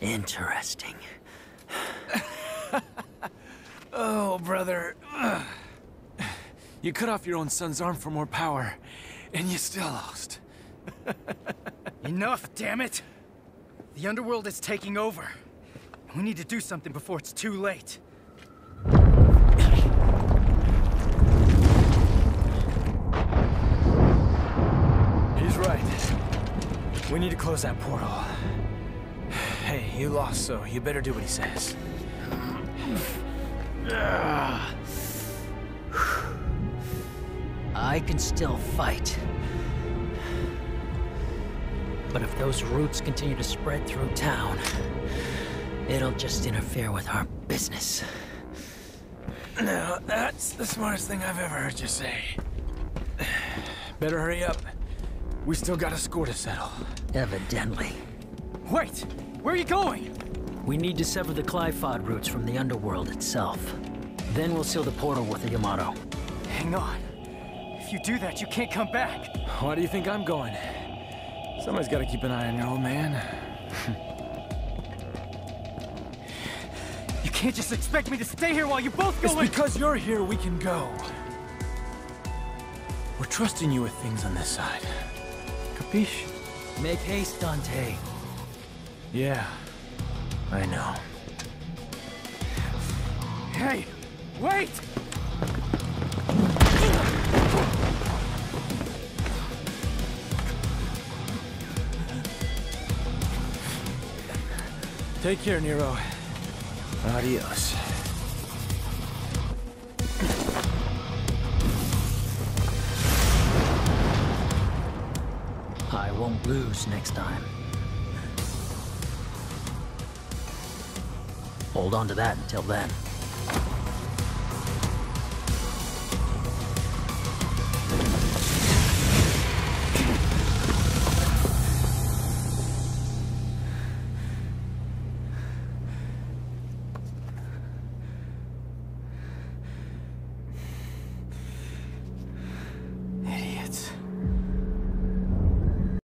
Interesting. Oh, brother. You cut off your own son's arm for more power, and you still lost. Enough, damn it! The underworld is taking over. We need to do something before it's too late. He's right. We need to close that portal. Hey, you lost, so you better do what he says. I can still fight. But if those roots continue to spread through town, it'll just interfere with our business. Now, that's the smartest thing I've ever heard you say. Better hurry up. We still got a score to settle. Evidently. Wait! Where are you going? We need to sever the Qliphoth roots from the underworld itself. Then we'll seal the portal with the Yamato. Hang on. If you do that, you can't come back. Why do you think I'm going? Somebody's got to keep an eye on your old man. You can't just expect me to stay here while you both go It's in- because you're here we can go. We're trusting you with things on this side. Capiche? Make haste, Dante. Yeah, I know. Hey! Wait! Take care, Nero. Adios. I won't lose next time. Hold on to that until then.